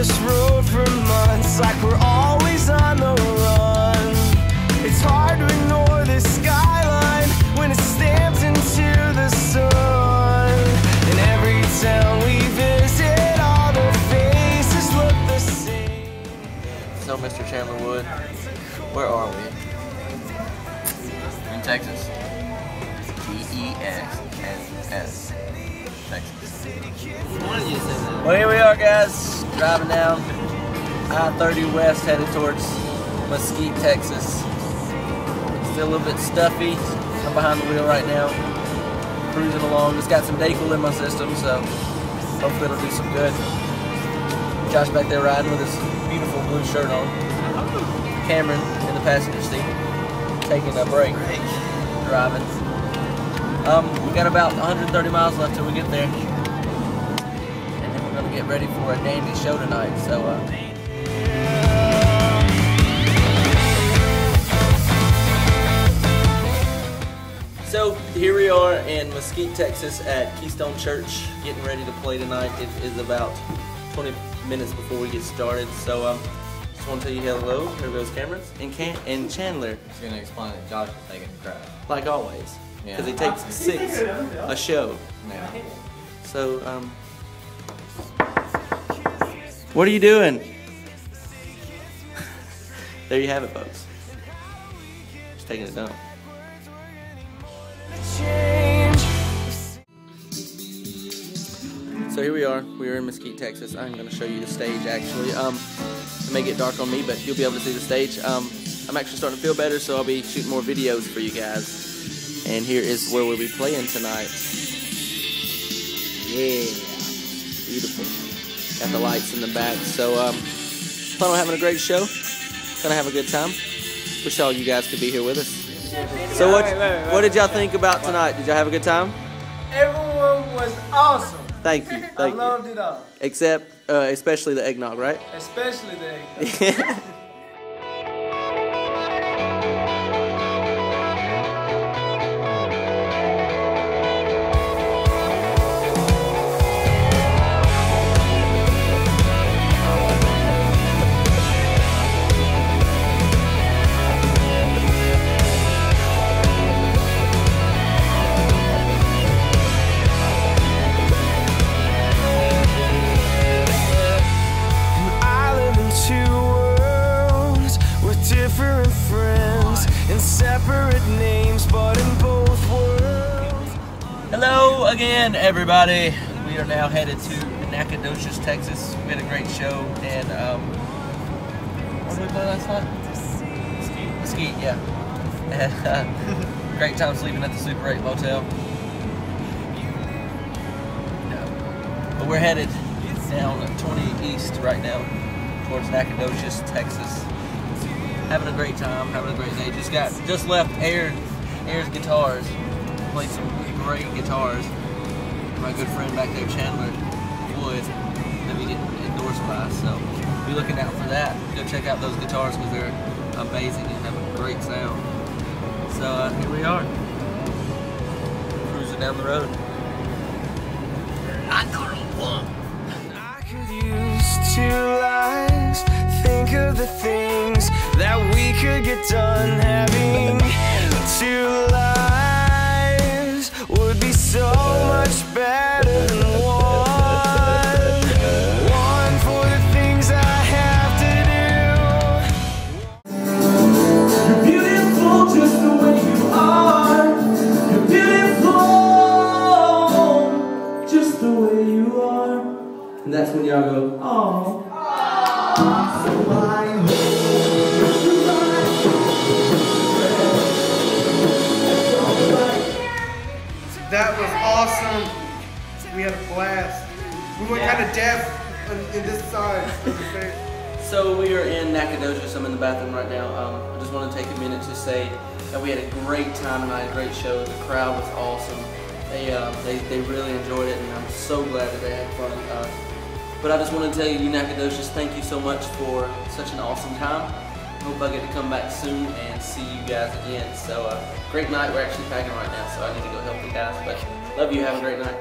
this road for months like we're always on the run. It's hard to ignore this skyline when it stamps into the sun. In every town we visit, all faces look the same. So, Mr. Chandler Wood, where are we? In Texas. T E X S S. Texas. Well, here we are, guys. Driving down I-30 West, headed towards Mesquite, Texas. Still a little bit stuffy. I'm behind the wheel right now, cruising along. Just got some Dayquil in my system, so hopefully it'll do some good. Josh back there riding with his beautiful blue shirt on. Cameron in the passenger seat, taking a break, driving. Um, we got about 130 miles left till we get there and then we're gonna get ready for a dandy show tonight. So, uh, so here we are in Mesquite, Texas, at Keystone Church, getting ready to play tonight. It is about 20 minutes before we get started. So, um, just want to tell you hello. Here goes Cameron and Cam and Chandler, He's gonna explain it. Josh is taking the crowd. like always, because he Yeah. takes six a show. Now, So, um, what are you doing? there you have it, folks. Just taking it down. So here we are. We are in Mesquite, Texas. I'm going to show you the stage actually. Um, it may get dark on me, but you'll be able to see the stage. Um, I'm actually starting to feel better, so I'll be shooting more videos for you guys. And here is where we'll be playing tonight. Yeah, beautiful. Got the lights in the back. So, um, plan on having a great show. Gonna have a good time. Wish all you guys could be here with us. So, what what did y'all think about tonight? Did y'all have a good time? Everyone was awesome. Thank you, I thank you. loved it all, Except, uh, especially the eggnog, right? especially the. I again, everybody. We are now headed to Nacogdoches, Texas. We had a great show, and um, what did we play last night? Mesquite. Yeah. And, uh, great time sleeping at the Super 8 Motel. No. But we're headed down 20 East right now towards Nacogdoches, Texas. Having a great time, having a great day. Just got just left Air Ayers guitars. Played some great guitars. My good friend back there, Chandler Wood, that we get endorsed by. So be looking out for that. Go check out those guitars because they're amazing and have a great sound. So uh, here we are, cruising down the road. I could use two lives. Think of the things that we could get done. Having That was awesome. We had a blast. We went kind of deaf on, in this side of the face. So we are in Nacogdoches. I'm in the bathroom right now. Um, I just want to take a minute to say that we had a great time tonight, a great show. The crowd was awesome. They, uh, they, they really enjoyed it, and I'm so glad that they had fun. Uh, but I just want to tell you, Nacogdoches, thank you so much for such an awesome time. Hope I get to come back soon and see you guys again. So, uh, great night. We're actually packing right now, so I need to go help the guys. But love you. Have a great night.